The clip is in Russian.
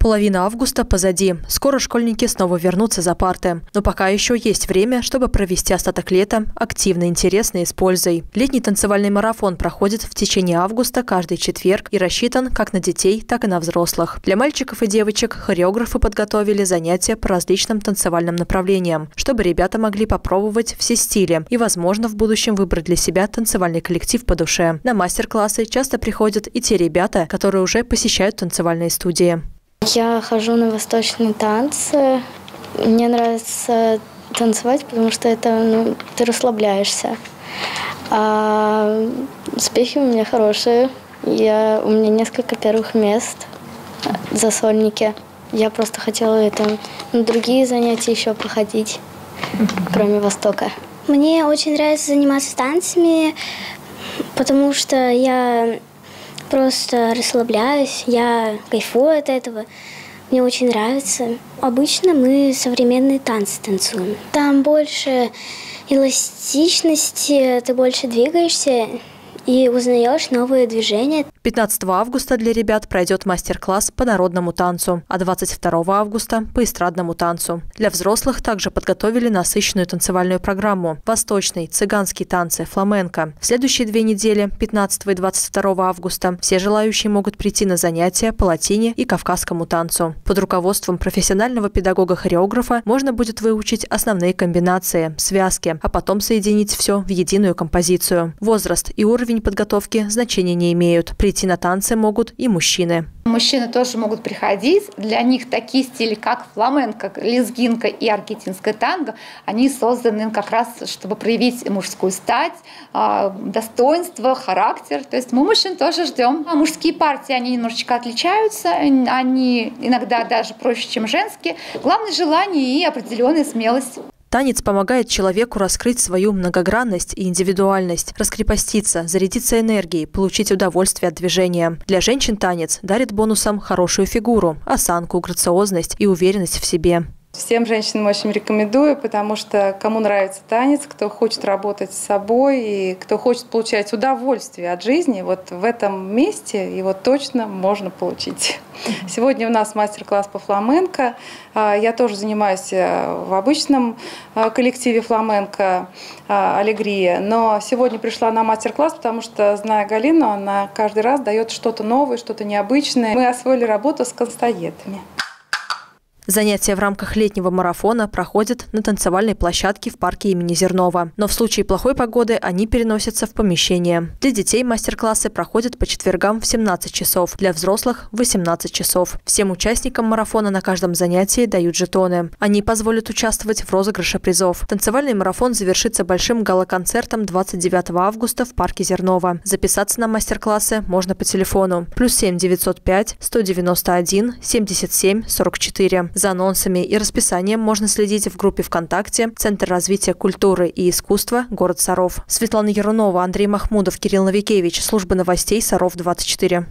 Половина августа позади. Скоро школьники снова вернутся за парты. Но пока еще есть время, чтобы провести остаток лета активно, интересно и с пользой. Летний танцевальный марафон проходит в течение августа каждый четверг и рассчитан как на детей, так и на взрослых. Для мальчиков и девочек хореографы подготовили занятия по различным танцевальным направлениям, чтобы ребята могли попробовать все стили и, возможно, в будущем выбрать для себя танцевальный коллектив по душе. На мастер-классы часто приходят и те ребята, которые уже посещают танцевальные студии. Я хожу на восточные танцы. Мне нравится танцевать, потому что это ну, ты расслабляешься. А успехи у меня хорошие. Я, у меня несколько первых мест за сольники. Я просто хотела это на другие занятия еще проходить, кроме Востока. Мне очень нравится заниматься танцами, потому что я просто расслабляюсь, я кайфую от этого. Мне очень нравится. Обычно мы современные танцы танцуем. Там больше эластичности, ты больше двигаешься и узнаешь новые движения. 15 августа для ребят пройдет мастер-класс по народному танцу, а 22 августа – по эстрадному танцу. Для взрослых также подготовили насыщенную танцевальную программу – восточный, цыганские танцы, фламенко. В следующие две недели, 15 и 22 августа, все желающие могут прийти на занятия по латине и кавказскому танцу. Под руководством профессионального педагога-хореографа можно будет выучить основные комбинации, связки, а потом соединить все в единую композицию. Возраст и уровень подготовки значения не имеют. При прийти на танцы могут и мужчины. Мужчины тоже могут приходить. Для них такие стили, как фламенко, лезгинка и аргентинская танго, они созданы как раз, чтобы проявить мужскую стать, а, достоинство, характер. То есть мы мужчин тоже ждем. А мужские партии, они немножечко отличаются, они иногда даже проще, чем женские. Главное желание и определенная смелость. Танец помогает человеку раскрыть свою многогранность и индивидуальность, раскрепоститься, зарядиться энергией, получить удовольствие от движения. Для женщин танец дарит бонусом хорошую фигуру, осанку, грациозность и уверенность в себе. Всем женщинам очень рекомендую, потому что кому нравится танец, кто хочет работать с собой и кто хочет получать удовольствие от жизни, вот в этом месте его точно можно получить. Сегодня у нас мастер-класс по фламенко. А, я тоже занимаюсь э, в обычном э, коллективе фламенко э, «Аллегрия», но сегодня пришла на мастер-класс, потому что, зная Галину, она каждый раз дает что-то новое, что-то необычное. Мы освоили работу с констоедами. Занятия в рамках летнего марафона проходят на танцевальной площадке в парке имени Зернова. Но в случае плохой погоды они переносятся в помещение. Для детей мастер-классы проходят по четвергам в 17 часов, для взрослых – в 18 часов. Всем участникам марафона на каждом занятии дают жетоны. Они позволят участвовать в розыгрыше призов. Танцевальный марафон завершится большим гала-концертом 29 августа в парке Зернова. Записаться на мастер-классы можно по телефону. Плюс 7 905 191 77 44. За анонсами и расписанием можно следить в группе ВКонтакте «Центр развития культуры и искусства. Город Саров». Светлана Ярунова, Андрей Махмудов, Кирилл Новикевич. Служба новостей Саров 24.